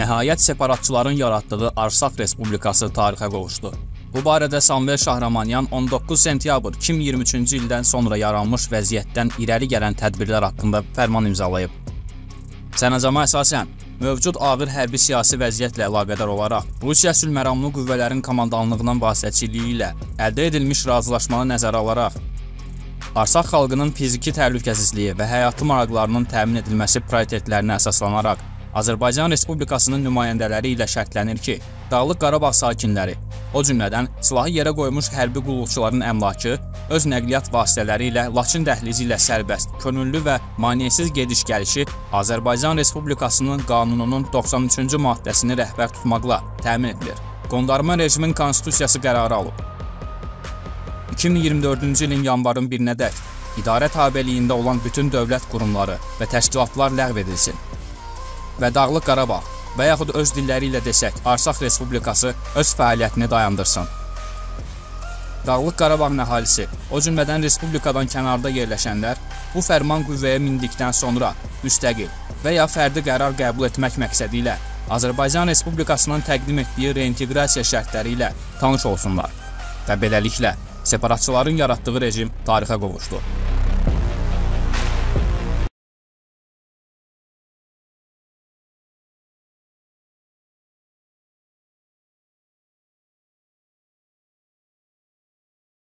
Nəhayət separatçıların yaratdığı Arsaq Respublikası tarixə qovuşdu. Bu barədə Samvel Şahramanyan 19 sentyabr 2023-cü ildən sonra yaranmış vəziyyətdən irəli gələn tədbirlər haqqında fərman imzalayıb. Sənəcama əsasən mövcud ağır hərbi siyasi vəziyyətlə əlaqədar olaraq Rusiya sülhməramlı qüvvələrin komandanlığının vasitəçiliyi ilə əldə edilmiş razılaşmanı nəzərə alaraq Arsaq xalqının fiziki təhlükəsizliyi və həyati maraqlarının təmin edilməsi prioritetlərinə əsaslanaraq Azərbaycan Respublikasının nümayəndələri ilə şərtlənir ki, Dağlıq Qarabağ sakinləri, o cümlədən silahı yerə qoymuş hərbi qulluqçuların əmlakı öz nəqliyyat vasitələri ilə Laçın dəhlizi ilə sərbəst, könüllü və maneəsiz gediş-gəlişi Azərbaycan Respublikasının qanununun 93-cü maddəsini rəhbər tutmaqla təmin edilir. Qondarma rejimin konstitusiyası qərarı alıb. 2024-cü ilin yanvarın 1-nədək idarə tabeliyində olan bütün dövlət qurumları və təşkilatlar ləğv edilsin və Dağlıq Qarabağ və yaxud öz dilləri ilə desək, Arsaq Respublikası öz fəaliyyətini dayandırsın. Dağlıq Qarabağın əhalisi, o cümlədən respublikadan kənarda yerləşənlər bu fərman qüvvəyə mindikdən sonra müstəqil və ya fərdi qərar qəbul etmək məqsədi ilə Azərbaycan Respublikasının təqdim etdiyi reinteqrasiya şərtləri ilə tanış olsunlar və beləliklə separatçıların yaratdığı rejim tarixə qovuşdu.